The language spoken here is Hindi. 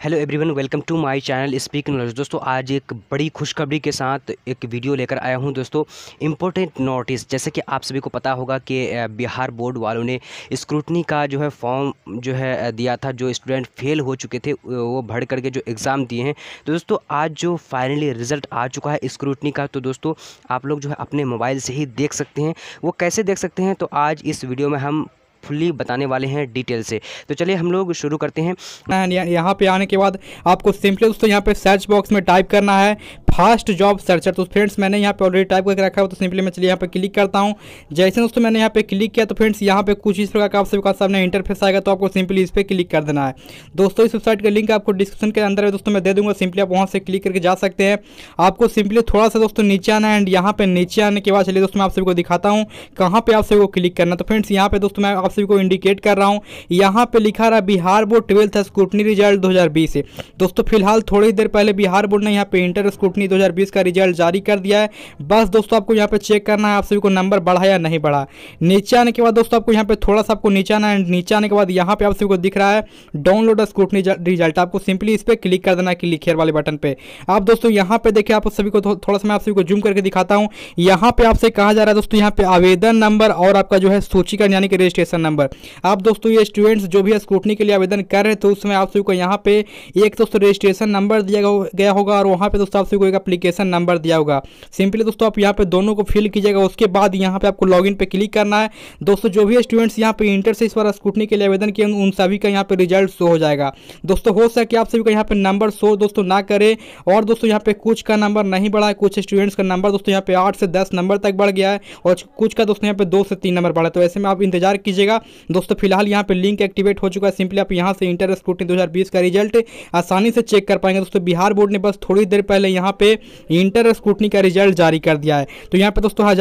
Hello everyone, welcome to my channel Speak Knowledge. दोस्तों, आज एक बड़ी खुशखबरी के साथ एक वीडियो लेकर आया हूँ। दोस्तों इम्पोर्टेंट नोटिस जैसे कि आप सभी को पता होगा कि बिहार बोर्ड वालों ने स्क्रूटनी का जो है फॉर्म जो है दिया था, जो स्टूडेंट फेल हो चुके थे वो भर करके जो एग्ज़ाम दिए हैं। तो दोस्तों, आज जो फाइनली रिज़ल्ट आ चुका है स्क्रूटनी का तो दोस्तों, आप लोग जो है अपने मोबाइल से ही देख सकते हैं। वो कैसे देख सकते हैं? तो आज इस वीडियो में हम फुल्ली बताने वाले हैं डिटेल से। तो चलिए हम लोग शुरू करते हैं। यहाँ पे आने के बाद आपको सिंपली दोस्तों यहाँ पे सर्च बॉक्स में टाइप करना है। Fast job searcher. तो फ्रेंड्स, मैंने यहाँ पे ऑलरेडी टाइप करके रखा है तो सिंपली मैं चलिए यहाँ पे क्लिक करता हूँ। जैसे दोस्तों मैंने यहाँ पे क्लिक किया तो फ्रेंड्स, यहाँ पे कुछ इस प्रकार का आपसे सामने इंटरफेस आएगा तो आपको सिंपली इस पर क्लिक कर देना है। दोस्तों, इस वेबसाइट का लिंक आपको डिस्क्रिप्शन के अंदर है, दोस्तों, मैं दे दूँगा। सिंपली आप वहाँ से क्लिक करके जा सकते हैं। आपको सिंपली थोड़ा सा दोस्तों नीचे आना है एंड यहाँ पे नीचे आने के बाद चलिए दोस्तों, मैं आप सभी को दिखाता हूँ कहाँ पे आप सभी को क्लिक करना तो फ्रेंड्स, यहाँ पे दोस्तों मैं आप सभी को इंडिकेट कर रहा हूँ। यहाँ पे लिखा रहा Bihar board twelfth scrutiny result 2020 है दोस्तों, फ़िलहाल थोड़ी देर पहले बिहार बोर्ड ने यहाँ पे इंटर स्कूटनी 2020 का रिज़ल्ट जारी कर दिया है। बस दोस्तों, आपको यहाँ पे चेक करना है, आप सभी को नंबर बढ़ा या नहीं बढ़ा। नीचे आने के बाद दोस्तों, आपको यहाँ पे थोड़ा सा आपको नीचे आना है। नीचे आने के बाद यहाँ पे आप सभी को दिख रहा है डाउनलोड स्कूटनी रिज़ल्ट आपको सिंपली इस पर क्लिक कर देना क्लिक हेयर वाले बटन पे। आप दोस्तों, यहाँ पे देखिए, आप सभी को थोड़ा सा मैं आप सभी को जूम करके दिखाता हूँ। यहाँ पे आपसे कहा जा रहा है दोस्तों, यहाँ पे आवेदन नंबर और आपका जो है सूची का यानी कि रजिस्ट्रेशन नंबर आप दोस्तों, ये स्टूडेंट्स जो भी स्कूटनी के लिए आवेदन कर रहे थे उसमें आप सभी को यहाँ पे एक दोस्तों रजिस्ट्रेशन नंबर दिया गया होगा और वहाँ पे दोस्तों आप सभी को एक एप्लीकेशन नंबर दिया होगा। सिंपली दोस्तों, आप यहाँ पे दोनों को फिल कीजिएगा, उसके बाद यहाँ पे आपको लॉगिन पे क्लिक करना है। दोस्तों, जो भी स्टूडेंट्स यहाँ पे इंटर से इस बार स्कूटनी के लिए आवेदन किए उन सभी का यहाँ पे रिज़ल्ट शो हो जाएगा। दोस्तों, हो सके आप सभी का यहाँ पे नंबर शो दोस्तों ना करे, और दोस्तों यहाँ पे कुछ का नंबर नहीं बढ़ा है, कुछ स्टूडेंट्स का नंबर दोस्तों यहाँ पे आठ से दस नंबर तक बढ़ गया है, और कुछ का दोस्तों यहाँ पे दो से तीन नंबर बढ़ा है। तो ऐसे में आप इंतज़ार कीजिएगा। दोस्तों, फ़िलहाल यहाँ पे लिंक एक्टिवेट हो चुका है। सिंपली आप यहाँ से इंटर स्कूटनी 2020 का रिज़ल्ट आसानी से चेक कर पाएँगे। दोस्तों, बिहार बोर्ड ने बस थोड़ी देर पहले यहाँ पे इंटर स्कूटनी का रिज़ल्ट जारी कर दिया है। तो यहाँ पे दोस्तों हज़ार